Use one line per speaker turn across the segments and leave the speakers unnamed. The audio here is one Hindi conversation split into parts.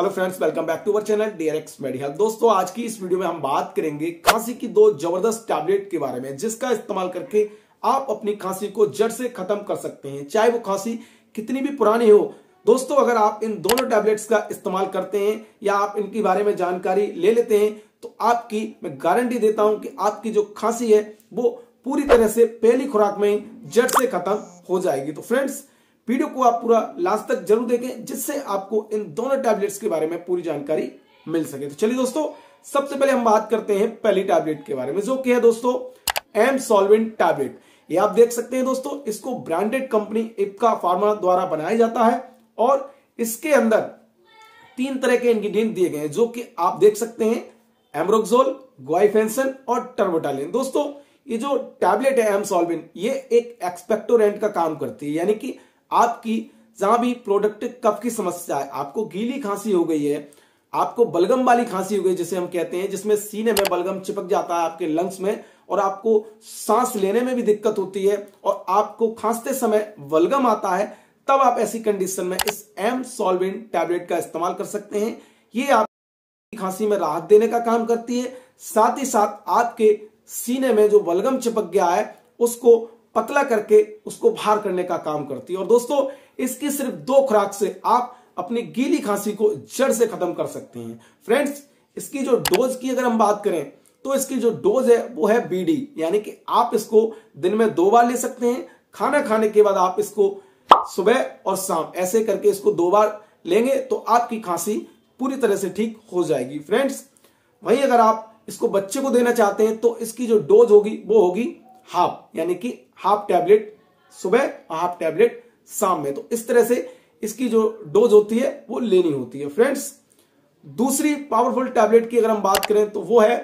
Hello friends welcome back to our channel DRX medical दोस्तों, आज की इस वीडियो में हम बात करेंगे खांसी की दो ज़बरदस्त टैबलेट के बारे में, जिसका इस्तेमाल करके आप अपनी खांसी को जड़ से खत्म कर सकते हैं, चाहे वो खांसी कितनी भी पुरानी हो। दोस्तों, अगर आप इन दोनों टैबलेट्स का इस्तेमाल करते हैं या आप इनके बारे में जानकारी ले लेते हैं तो आपकी, मैं गारंटी देता हूँ कि आपकी जो खांसी है, वो पूरी तरह से पहली खुराक में जड़ से खत्म हो जाएगी। तो फ्रेंड्स वीडियो को आप पूरा लास्ट तक ज़रूर देखें, जिससे आपको इन दोनों टैबलेट्स के बारे में पूरी जानकारी मिल सके। तो चलिए दोस्तों, सबसे पहले हम बात करते हैं पहली टैबलेट के बारे में, जो कि है दोस्तों एम सॉल्वेंट टैबलेट ये आप देख सकते हैं दोस्तों, इसको ब्रांडेड कंपनी इपका फार्मा द्वारा बनाया जाता है और इसके अंदर तीन तरह के इंग्रेडिएंट दिए गए हैं, जो कि आप देख सकते हैं एमरोक्सोल ग्वाइफेंसन और टर्बोटालिन दोस्तों, ये जो टैबलेट है एम सॉल्विन ये एक एक्सपेक्टोरेंट का काम करती है, यानी कि आपकी जहाँ भी प्रोडक्ट कफ की समस्या है आपको गीली खांसी हो गई है, आपको बलगम वाली खांसी हो गई जिसे हम कहते हैं, जिसमें सीने में बलगम चिपक जाता है आपके लंग्स में और आपको सांस लेने में भी दिक्कत होती है और आपको खांसते समय बलगम आता है, तब आप ऐसी कंडीशन में इस एम सॉल्विन टैबलेट का इस्तेमाल कर सकते हैं। ये आपकी खांसी में राहत देने का काम करती है। साथ ही साथ आपके सीने में जो बलगम चिपक गया है, उसको पतला करके उसको बाहर करने का काम करती है। और दोस्तों, इसकी सिर्फ़ दो खुराक से आप अपनी गीली खांसी को जड़ से खत्म कर सकते हैं। फ्रेंड्स, इसकी जो डोज की अगर हम बात करें तो इसकी जो डोज है, वो है बीडी यानी कि आप इसको दिन में दो बार ले सकते हैं। खाना खाने के बाद आप इसको सुबह और शाम ऐसे करके इसको दो बार लेंगे तो आपकी खांसी पूरी तरह से ठीक हो जाएगी। फ्रेंड्स, वहीं अगर आप इसको बच्चे को देना चाहते हैं तो इसकी जो डोज होगी, वो होगी हाफ़, यानी कि हाफ़ टैबलेट सुबह और हाफ़ टैबलेट शाम में। तो इस तरह से इसकी जो डोज होती है, वो लेनी होती है। फ्रेंड्स, दूसरी पावरफुल टैबलेट की अगर हम बात करें तो वो है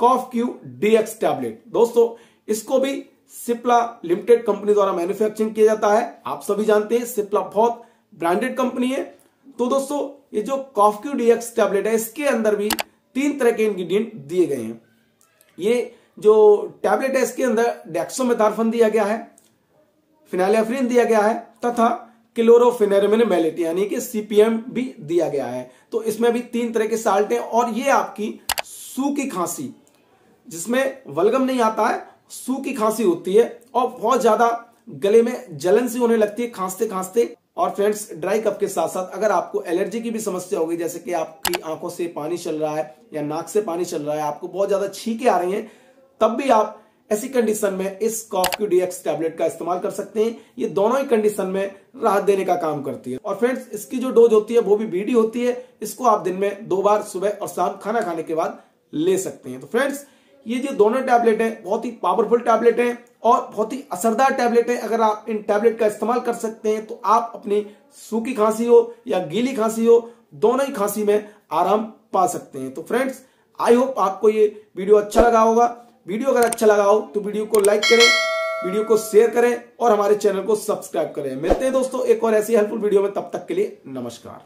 कॉफ क्यू डीएक्स टैबलेट। दोस्तों, इसको भी सिप्ला लिमिटेड कंपनी द्वारा मैन्युफैक्चरिंग किया जाता है। आप सभी जानते हैं, सिप्ला बहुत ब्रांडेड कंपनी है। तो दोस्तों, ये जो कॉफ क्यू डीएक्स टैबलेट है, इसके अंदर भी तीन तरह के इंग्रेडिएंट दिए गए हैं। ये जो टैबलेट है, इसके अंदर डेक्सोमेथार्फन दिया गया है फिनाइलेफ्रिन दिया गया है, तथा क्लोरोफिनेरमिन मेलिट यानी कि सीपीएम भी दिया गया है। तो इसमें भी तीन तरह के साल्ट हैं, और ये आपकी सूखी खांसी, जिसमें वलगम नहीं आता है सूखी खांसी होती है, और बहुत ज़्यादा गले में जलन सी होने लगती है खांसते खांसते और फ्रेंड्स ड्राई कप के साथ साथ अगर आपको एलर्जी की भी समस्या होगी, जैसे कि आपकी आँखों से पानी चल रहा है या नाक से पानी चल रहा है, आपको बहुत ज़्यादा छीके आ रही हैं तब भी आप ऐसी कंडीशन में इस कॉफ क्यू डीएक्स टैबलेट का इस्तेमाल कर सकते हैं। ये दोनों ही कंडीशन में राहत देने का काम करती है। और फ्रेंड्स इसकी जो डोज होती है, वो भी बीडी होती है। इसको आप दिन में दो बार सुबह और शाम खाना खाने के बाद ले सकते हैं। तो फ्रेंड्स ये जो दोनों टैबलेट है, बहुत ही पावरफुल टैबलेट है और बहुत ही असरदार टैबलेट है। अगर आप इन टैबलेट का इस्तेमाल कर सकते हैं तो आप अपनी सूखी खांसी हो या गीली खांसी हो, दोनों ही खांसी में आराम पा सकते हैं। तो फ्रेंड्स आई होप आपको ये वीडियो अच्छा लगा होगा। वीडियो अगर अच्छा लगा हो तो वीडियो को लाइक करें, वीडियो को शेयर करें और हमारे चैनल को सब्सक्राइब करें। मिलते हैं दोस्तों एक और ऐसी हेल्पफुल वीडियो में, तब तक के लिए नमस्कार।